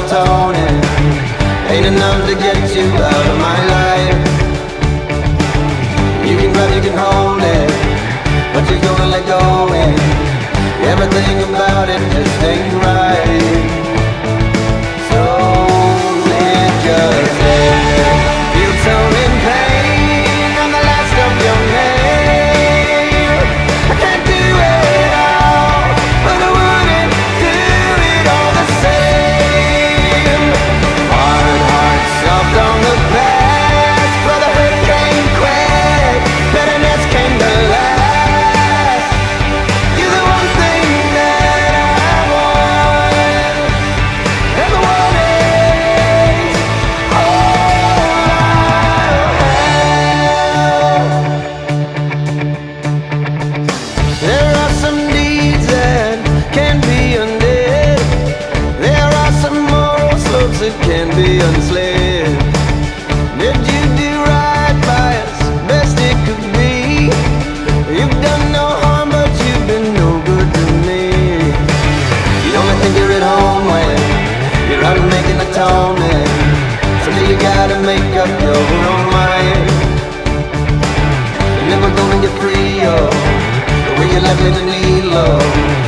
melatonin. Ain't enough to get you out of my life. You can grab, you can hold it But you're gonna let go and Everything about it just ain't it can be unslid. Did you do right by us, best it could be? You've done no harm, but you've been no good to me. You only think you're at home when you're out making a atonement. Someday you gotta make up your own mind. You're never gonna get free, oh, the way you're living in low.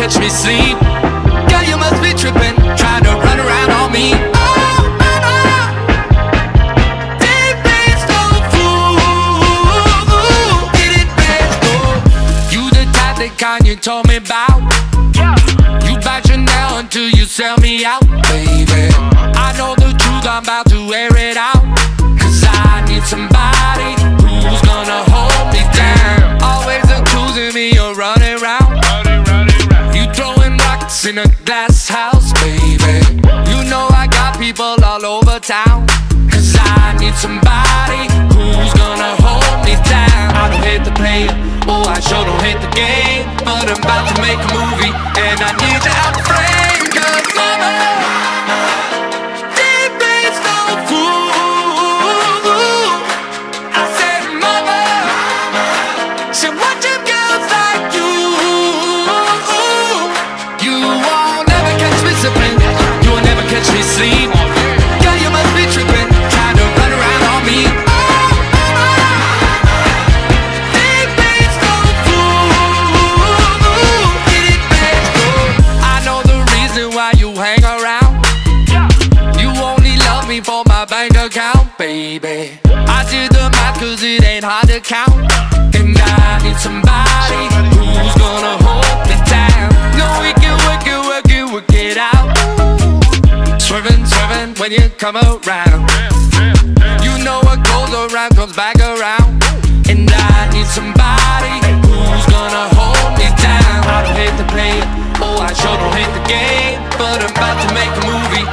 catch me sleep. Girl, you must be tripping Trying to run around on me. Oh, mama fool Did You the type that told me. You buy Chanel until you sell me out, baby. I know the truth, I'm about to wear it out. I'm about to make a move. My bank account, baby. I did the math cause it ain't hard to count. And I need somebody who's gonna hold me down. No, we can work it, work it, work it out. Swerving, swerving when you come around. You know what goes around comes back around. And I need somebody who's gonna hold me down. I don't hate the pain, oh, I sure don't hate the game. But I'm about to make a movie,